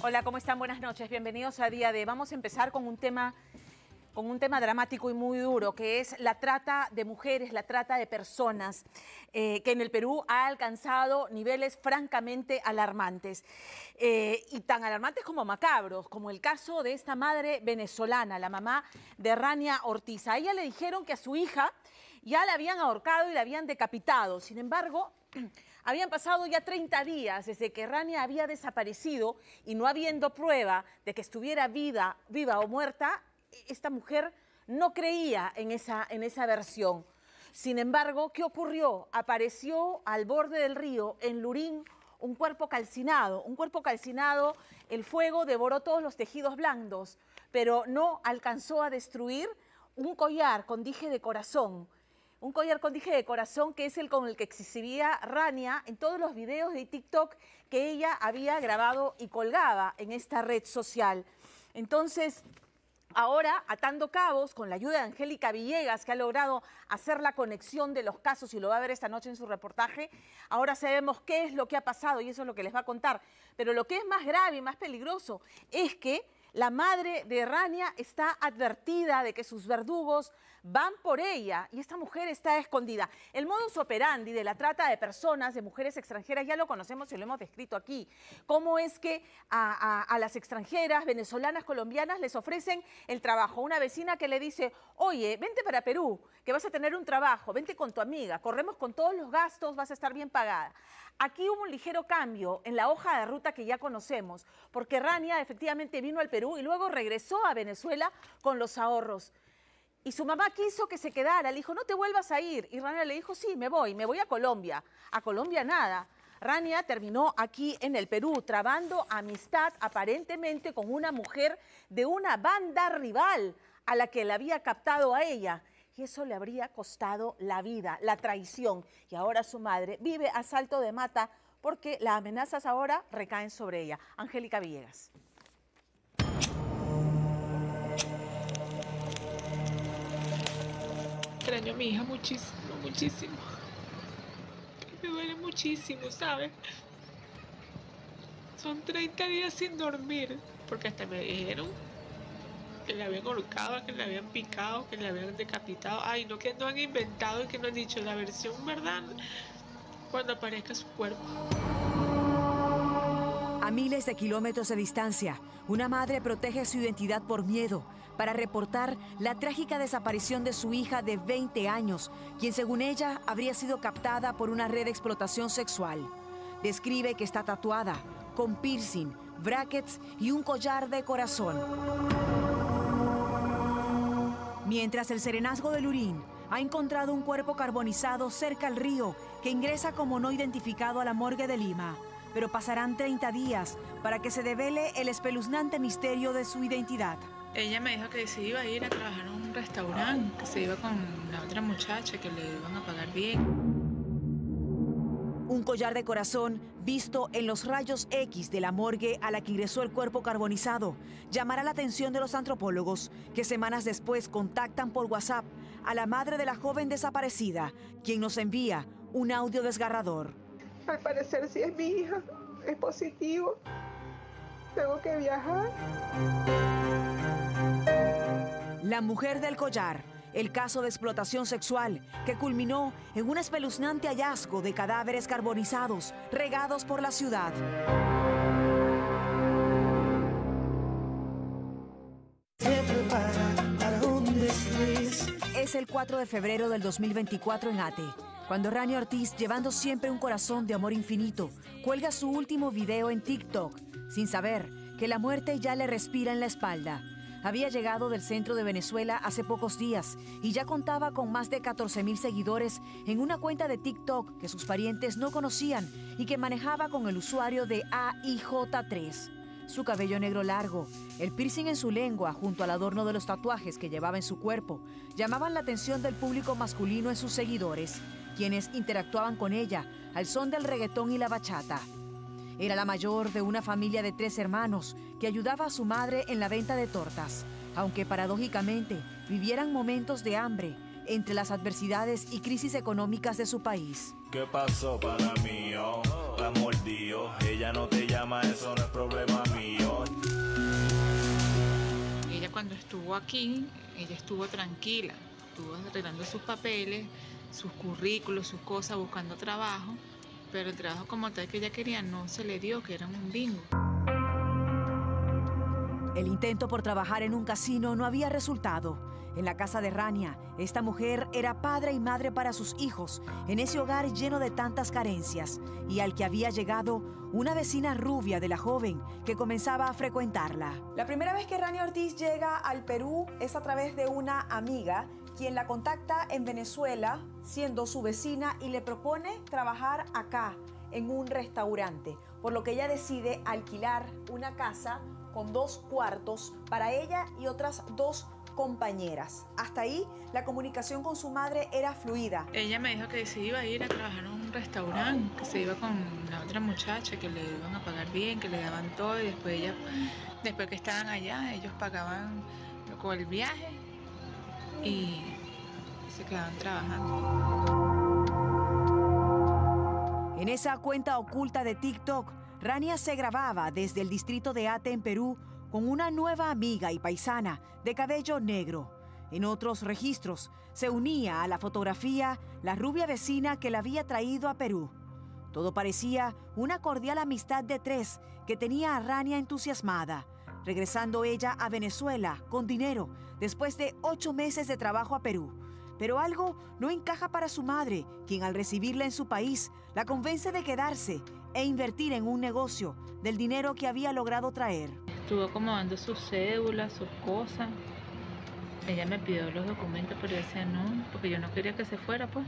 Hola, ¿cómo están? Buenas noches. Bienvenidos a Día de. Vamos a empezar con un tema con un tema dramático y muy duro, que es la trata de mujeres, la trata de personas, eh, que en el Perú ha alcanzado niveles francamente alarmantes. Eh, y tan alarmantes como macabros, como el caso de esta madre venezolana, la mamá de Rania Ortiz. A ella le dijeron que a su hija ya la habían ahorcado y la habían decapitado. Sin embargo, habían pasado ya 30 días desde que Rania había desaparecido y no habiendo prueba de que estuviera viva, viva o muerta, esta mujer no creía en esa, en esa versión. Sin embargo, ¿qué ocurrió? Apareció al borde del río, en Lurín, un cuerpo calcinado. Un cuerpo calcinado, el fuego devoró todos los tejidos blandos, pero no alcanzó a destruir un collar con dije de corazón. Un collar con dije de corazón que es el con el que exhibía Rania en todos los videos de TikTok que ella había grabado y colgaba en esta red social. Entonces, Ahora, atando cabos, con la ayuda de Angélica Villegas, que ha logrado hacer la conexión de los casos y lo va a ver esta noche en su reportaje, ahora sabemos qué es lo que ha pasado y eso es lo que les va a contar. Pero lo que es más grave y más peligroso es que la madre de Rania está advertida de que sus verdugos van por ella y esta mujer está escondida. El modus operandi de la trata de personas, de mujeres extranjeras, ya lo conocemos y lo hemos descrito aquí. Cómo es que a, las extranjeras, venezolanas, colombianas, les ofrecen el trabajo. Una vecina que le dice, oye, vente para Perú, que vas a tener un trabajo, vente con tu amiga, corremos con todos los gastos, vas a estar bien pagada. Aquí hubo un ligero cambio en la hoja de ruta que ya conocemos, porque Rania efectivamente vino al Perú y luego regresó a Venezuela con los ahorros. Y su mamá quiso que se quedara, le dijo, no te vuelvas a ir. Y Rania le dijo, sí, me voy, me voy a Colombia. A Colombia nada. Rania terminó aquí en el Perú, trabando amistad aparentemente con una mujer de una banda rival a la que le había captado a ella. Y eso le habría costado la vida, la traición. Y ahora su madre vive a salto de mata porque las amenazas ahora recaen sobre ella. Angélica Villegas. Extraño a mi hija muchísimo, muchísimo. Me duele muchísimo, ¿sabes? Son 30 días sin dormir, porque hasta me dijeron que le habían ahorcado, que le habían picado, que le habían decapitado. Ay, no, que no han inventado y que no han dicho la versión verdad cuando aparezca su cuerpo. A miles de kilómetros de distancia, una madre protege su identidad por miedo para reportar la trágica desaparición de su hija de 20 años, quien según ella habría sido captada por una red de explotación sexual. Describe que está tatuada, con piercing, brackets y un collar de corazón. Mientras el serenazgo de Lurín ha encontrado un cuerpo carbonizado cerca al río que ingresa como no identificado a la morgue de Lima pero pasarán 30 días para que se devele el espeluznante misterio de su identidad. Ella me dijo que se iba a ir a trabajar en un restaurante, que se iba con la otra muchacha, que le iban a pagar bien. Un collar de corazón visto en los rayos X de la morgue a la que ingresó el cuerpo carbonizado llamará la atención de los antropólogos que semanas después contactan por WhatsApp a la madre de la joven desaparecida, quien nos envía un audio desgarrador. Al parecer sí es mi hija, es positivo. Tengo que viajar. La mujer del collar, el caso de explotación sexual que culminó en un espeluznante hallazgo de cadáveres carbonizados regados por la ciudad. Es el 4 de febrero del 2024 en Ate cuando Rani Ortiz, llevando siempre un corazón de amor infinito, cuelga su último video en TikTok, sin saber que la muerte ya le respira en la espalda. Había llegado del centro de Venezuela hace pocos días y ya contaba con más de 14 mil seguidores en una cuenta de TikTok que sus parientes no conocían y que manejaba con el usuario de AIJ3 su cabello negro largo, el piercing en su lengua junto al adorno de los tatuajes que llevaba en su cuerpo, llamaban la atención del público masculino en sus seguidores quienes interactuaban con ella al son del reggaetón y la bachata. Era la mayor de una familia de tres hermanos que ayudaba a su madre en la venta de tortas, aunque paradójicamente vivieran momentos de hambre entre las adversidades y crisis económicas de su país. ¿Qué pasó para mí? Oh, la mordió. Ella no te llama, eso no es problema mío cuando estuvo aquí, ella estuvo tranquila, estuvo arreglando sus papeles, sus currículos, sus cosas, buscando trabajo, pero el trabajo como tal que ella quería no se le dio, que era un bingo. El intento por trabajar en un casino no había resultado. En la casa de Rania, esta mujer era padre y madre para sus hijos, en ese hogar lleno de tantas carencias, y al que había llegado una vecina rubia de la joven que comenzaba a frecuentarla. La primera vez que Rania Ortiz llega al Perú es a través de una amiga quien la contacta en Venezuela, siendo su vecina, y le propone trabajar acá, en un restaurante, por lo que ella decide alquilar una casa con dos cuartos para ella y otras dos compañeras. Hasta ahí la comunicación con su madre era fluida. Ella me dijo que se iba a ir a trabajar en un restaurante, que se iba con la otra muchacha, que le iban a pagar bien, que le daban todo y después ella, después que estaban allá, ellos pagaban con el viaje y se quedaban trabajando. En esa cuenta oculta de TikTok, Rania se grababa desde el distrito de Ate en Perú con una nueva amiga y paisana de cabello negro. En otros registros se unía a la fotografía la rubia vecina que la había traído a Perú. Todo parecía una cordial amistad de tres que tenía a Rania entusiasmada, regresando ella a Venezuela con dinero después de ocho meses de trabajo a Perú. Pero algo no encaja para su madre, quien al recibirla en su país la convence de quedarse e invertir en un negocio del dinero que había logrado traer. Estuvo acomodando sus cédulas, sus cosas. Ella me pidió los documentos, pero yo decía no, porque yo no quería que se fuera, pues.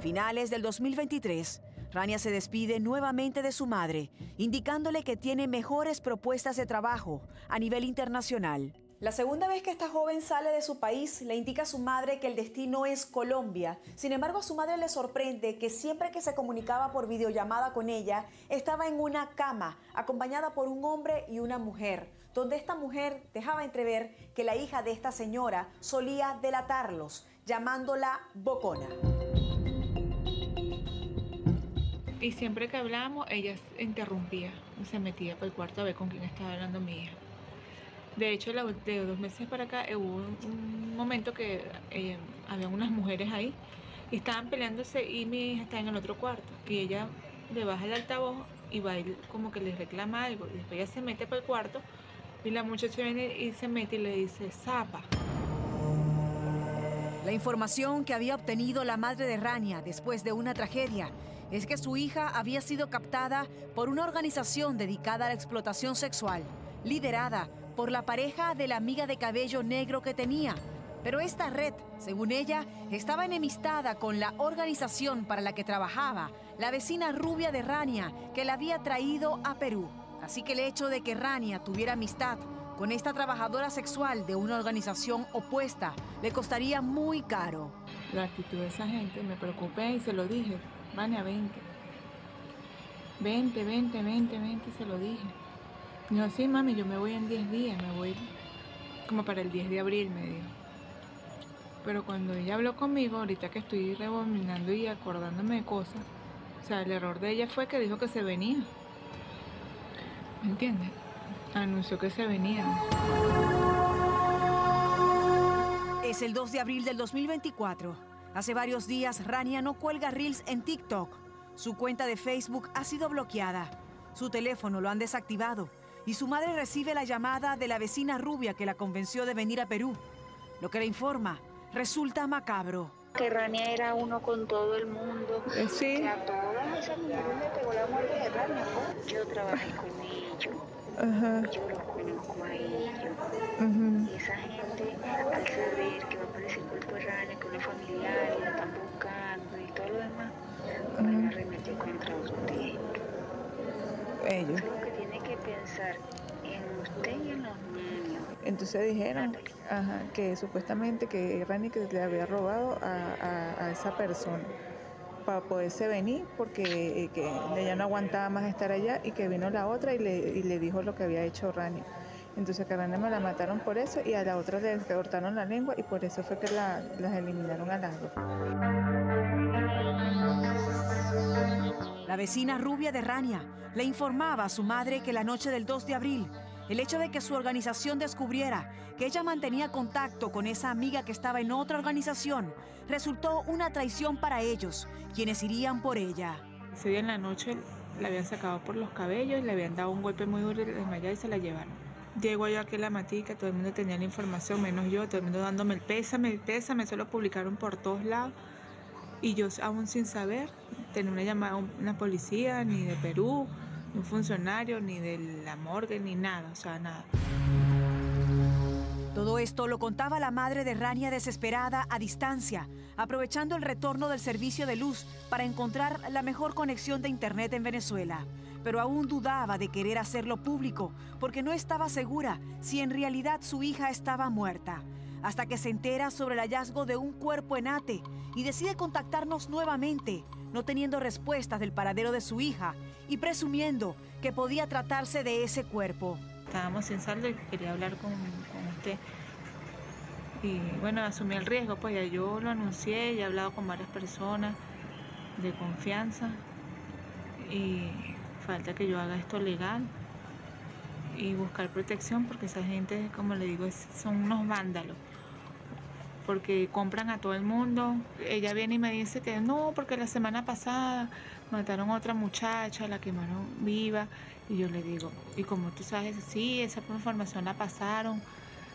Finales del 2023, Rania se despide nuevamente de su madre, indicándole que tiene mejores propuestas de trabajo a nivel internacional. La segunda vez que esta joven sale de su país le indica a su madre que el destino es Colombia. Sin embargo, a su madre le sorprende que siempre que se comunicaba por videollamada con ella, estaba en una cama, acompañada por un hombre y una mujer, donde esta mujer dejaba entrever que la hija de esta señora solía delatarlos, llamándola bocona. Y siempre que hablábamos, ella interrumpía se metía por el cuarto a ver con quién estaba hablando mi hija. De hecho, de dos meses para acá eh, hubo un, momento que eh, había unas mujeres ahí y estaban peleándose y mi hija está en el otro cuarto. Y ella le baja el altavoz y va y como que le reclama algo. Y después ella se mete para el cuarto y la muchacha viene y se mete y le dice, zapa. La información que había obtenido la madre de Rania después de una tragedia es que su hija había sido captada por una organización dedicada a la explotación sexual, liderada por la pareja de la amiga de cabello negro que tenía. Pero esta red, según ella, estaba enemistada con la organización para la que trabajaba, la vecina rubia de Rania, que la había traído a Perú. Así que el hecho de que Rania tuviera amistad con esta trabajadora sexual de una organización opuesta le costaría muy caro. La actitud de esa gente me preocupé y se lo dije. Rania, 20. 20, 20, 20, 20, se lo dije. No, sí, mami, yo me voy en 10 días, me voy como para el 10 de abril, me dijo. Pero cuando ella habló conmigo, ahorita que estoy rebominando y acordándome de cosas, o sea, el error de ella fue que dijo que se venía. ¿Me entiendes? Anunció que se venía. Es el 2 de abril del 2024. Hace varios días, Rania no cuelga reels en TikTok. Su cuenta de Facebook ha sido bloqueada. Su teléfono lo han desactivado y su madre recibe la llamada de la vecina rubia que la convenció de venir a Perú. Lo que le informa resulta macabro. Que Rania era uno con todo el mundo. Sí. Que a todas esas mujeres le pegó la muerte de Rania, ¿no? Yo trabajé con. Ajá. Yo los conozco a ellos. Ujú. Y esa gente, al saber que va a aparecer el cuerpo de Rania, que unos familiares la están buscando y todo lo demás, van a arremeter contra usted. Ellos. Lo que tiene que pensar en usted y en los niños. Entonces dijeron ajá, que supuestamente que Rani que le había robado a, a- a esa persona para poderse venir porque eh, que ella no aguantaba más estar allá y que vino la otra y le, y le dijo lo que había hecho Rani. Entonces a Rani me la mataron por eso y a la otra le cortaron la lengua y por eso fue que la- las eliminaron a las dos. La vecina rubia de Rania le informaba a su madre que la noche del 2 de abril El hecho de que su organización descubriera que ella mantenía contacto con esa amiga que estaba en otra organización resultó una traición para ellos, quienes irían por ella. Ese día en la noche la habían sacado por los cabellos, le habían dado un golpe muy duro desmayada y se la llevaron. Llego yo aquí a la matica, todo el mundo tenía la información, menos yo, todo el mundo dándome el pésame, el pésame, eso lo publicaron por todos lados. Y yo aún sin saber, tenía una llamada, una policía, ni de Perú, un funcionario, ni de la morgue, ni nada, o sea, nada. Todo esto lo contaba la madre de Rania desesperada a distancia, aprovechando el retorno del servicio de luz para encontrar la mejor conexión de Internet en Venezuela. Pero aún dudaba de querer hacerlo público porque no estaba segura si en realidad su hija estaba muerta. Hasta que se entera sobre el hallazgo de un cuerpo en Ate y decide contactarnos nuevamente, no teniendo respuestas del paradero de su hija y presumiendo que podía tratarse de ese cuerpo. Estábamos sin saldo y quería hablar con, con usted. Y bueno, asumí el riesgo, pues ya yo lo anuncié y he hablado con varias personas de confianza. Y falta que yo haga esto legal y buscar protección porque esa gente, como le digo, son unos vándalos. Porque compran a todo el mundo. Ella viene y me dice que no, porque la semana pasada mataron a otra muchacha, la quemaron viva. Y yo le digo, y como tú sabes, sí, esa información la pasaron,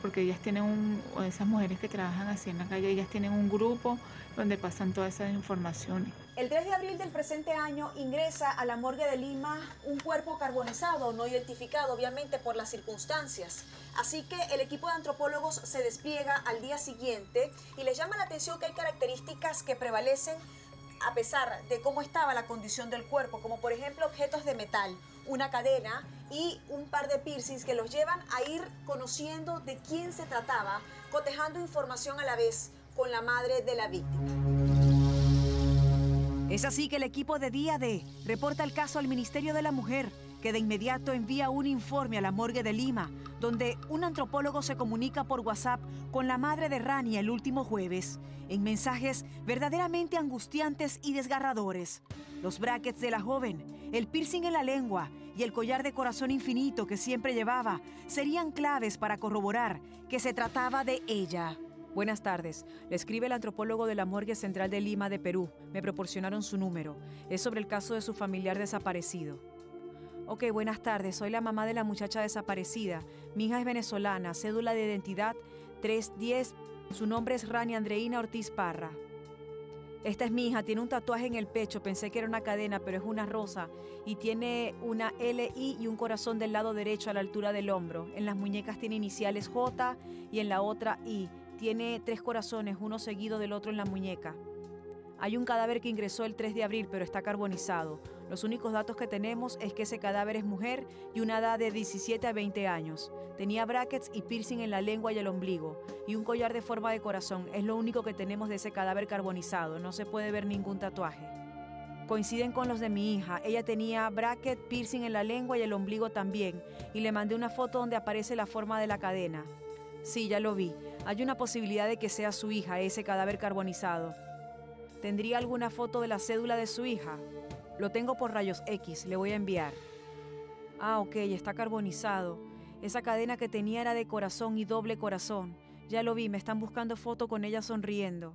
porque ellas tienen un, esas mujeres que trabajan así en la calle, ellas tienen un grupo donde pasan todas esas informaciones. El 3 de abril del presente año ingresa a la morgue de Lima un cuerpo carbonizado, no identificado obviamente por las circunstancias. Así que el equipo de antropólogos se despliega al día siguiente y les llama la atención que hay características que prevalecen a pesar de cómo estaba la condición del cuerpo, como por ejemplo objetos de metal, una cadena y un par de piercings que los llevan a ir conociendo de quién se trataba, cotejando información a la vez con la madre de la víctima. Es así que el equipo de Día D reporta el caso al Ministerio de la Mujer, que de inmediato envía un informe a la morgue de Lima, donde un antropólogo se comunica por WhatsApp con la madre de Rania el último jueves, en mensajes verdaderamente angustiantes y desgarradores. Los brackets de la joven, el piercing en la lengua y el collar de corazón infinito que siempre llevaba serían claves para corroborar que se trataba de ella. Buenas tardes. Le escribe el antropólogo de la Morgue Central de Lima de Perú. Me proporcionaron su número. Es sobre el caso de su familiar desaparecido. Ok, buenas tardes. Soy la mamá de la muchacha desaparecida. Mi hija es venezolana. Cédula de identidad 310. Su nombre es Rani Andreina Ortiz Parra. Esta es mi hija. Tiene un tatuaje en el pecho. Pensé que era una cadena, pero es una rosa. Y tiene una LI y un corazón del lado derecho a la altura del hombro. En las muñecas tiene iniciales J y en la otra I. Tiene tres corazones, uno seguido del otro en la muñeca. Hay un cadáver que ingresó el 3 de abril, pero está carbonizado. Los únicos datos que tenemos es que ese cadáver es mujer y una edad de 17 a 20 años. Tenía brackets y piercing en la lengua y el ombligo, y un collar de forma de corazón. Es lo único que tenemos de ese cadáver carbonizado. No se puede ver ningún tatuaje. Coinciden con los de mi hija. Ella tenía bracket, piercing en la lengua y el ombligo también, y le mandé una foto donde aparece la forma de la cadena. Sí, ya lo vi. Hay una posibilidad de que sea su hija, ese cadáver carbonizado. ¿Tendría alguna foto de la cédula de su hija? Lo tengo por rayos X, le voy a enviar. Ah, ok, está carbonizado. Esa cadena que tenía era de corazón y doble corazón. Ya lo vi, me están buscando foto con ella sonriendo.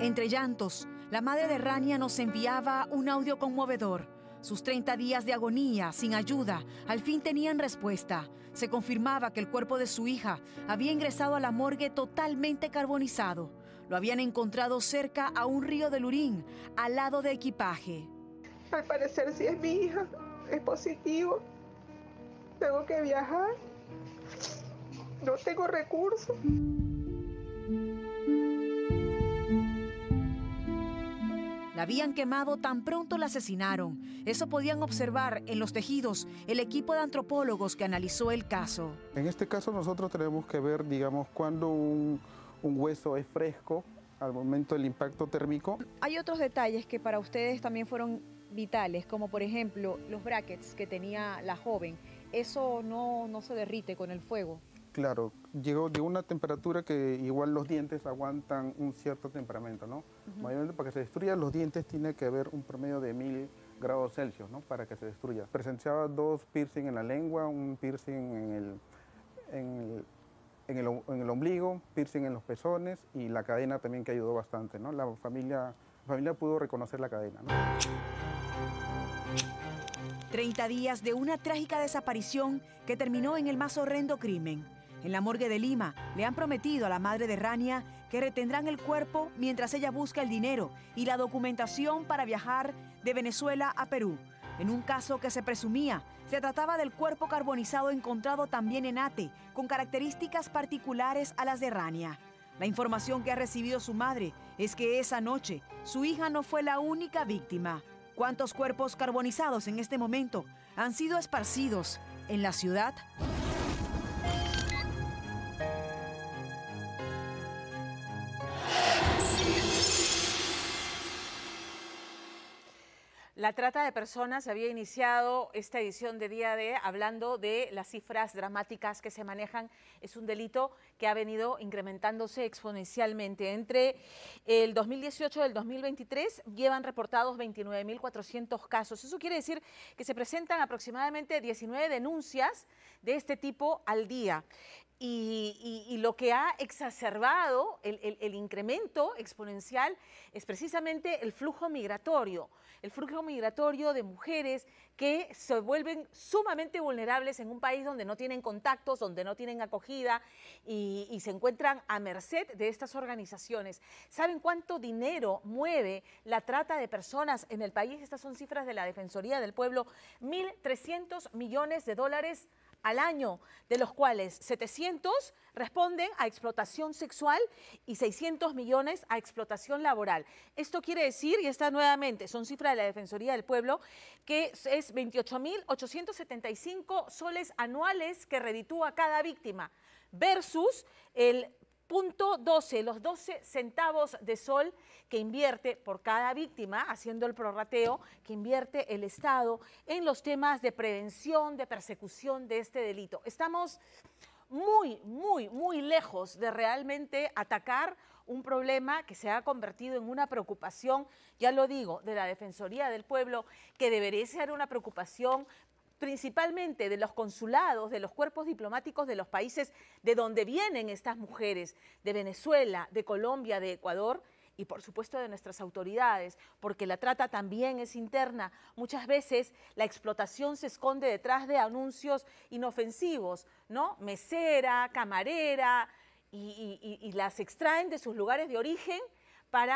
Entre llantos, la madre de Rania nos enviaba un audio conmovedor. Sus 30 días de agonía, sin ayuda, al fin tenían respuesta. Se confirmaba que el cuerpo de su hija había ingresado a la morgue totalmente carbonizado. Lo habían encontrado cerca a un río de Lurín, al lado de equipaje. Al parecer sí es mi hija, es positivo. Tengo que viajar. No tengo recursos. La habían quemado tan pronto la asesinaron. Eso podían observar en los tejidos el equipo de antropólogos que analizó el caso. En este caso nosotros tenemos que ver, digamos, cuando un, un hueso es fresco al momento del impacto térmico. Hay otros detalles que para ustedes también fueron vitales, como por ejemplo los brackets que tenía la joven. Eso no, no se derrite con el fuego. Claro, llegó de una temperatura que igual los dientes aguantan un cierto temperamento, ¿no? Mayormente para que se destruyan los dientes tiene que haber un promedio de mil grados Celsius, ¿no? Para que se destruya. Presenciaba dos piercing en la lengua, un piercing en el, en el, en el, en el ombligo, piercing en los pezones y la cadena también que ayudó bastante, ¿no? La familia, la familia pudo reconocer la cadena, ¿no? 30 días de una trágica desaparición que terminó en el más horrendo crimen. En la morgue de Lima le han prometido a la madre de Rania que retendrán el cuerpo mientras ella busca el dinero y la documentación para viajar de Venezuela a Perú. En un caso que se presumía, se trataba del cuerpo carbonizado encontrado también en Ate, con características particulares a las de Rania. La información que ha recibido su madre es que esa noche su hija no fue la única víctima. ¿Cuántos cuerpos carbonizados en este momento han sido esparcidos en la ciudad? La trata de personas había iniciado esta edición de Día D hablando de las cifras dramáticas que se manejan. Es un delito que ha venido incrementándose exponencialmente. Entre el 2018 y el 2023 llevan reportados 29.400 casos. Eso quiere decir que se presentan aproximadamente 19 denuncias de este tipo al día. Y, lo que ha exacerbado el, incremento exponencial es precisamente el flujo migratorio, el flujo migratorio de mujeres que se vuelven sumamente vulnerables en un país donde no tienen contactos, donde no tienen acogida y, y se encuentran a merced de estas organizaciones. ¿Saben cuánto dinero mueve la trata de personas en el país? Estas son cifras de la Defensoría del Pueblo, 1.300 millones de dólares al año, de los cuales 700 responden a explotación sexual y 600 millones a explotación laboral. Esto quiere decir, y está nuevamente, son cifras de la Defensoría del Pueblo, que es 28.875 soles anuales que reditúa cada víctima versus el punto 12, los 12 centavos de sol que invierte por cada víctima, haciendo el prorrateo, que invierte el Estado en los temas de prevención, de persecución de este delito. Estamos muy, muy, muy lejos de realmente atacar un problema que se ha convertido en una preocupación, ya lo digo, de la Defensoría del Pueblo, que debería ser una preocupación principalmente de los consulados, de los cuerpos diplomáticos de los países de donde vienen estas mujeres, de Venezuela, de Colombia, de Ecuador, y por supuesto de nuestras autoridades, porque la trata también es interna. Muchas veces la explotación se esconde detrás de anuncios inofensivos, ¿no? Mesera, camarera, y, y, las extraen de sus lugares de origen para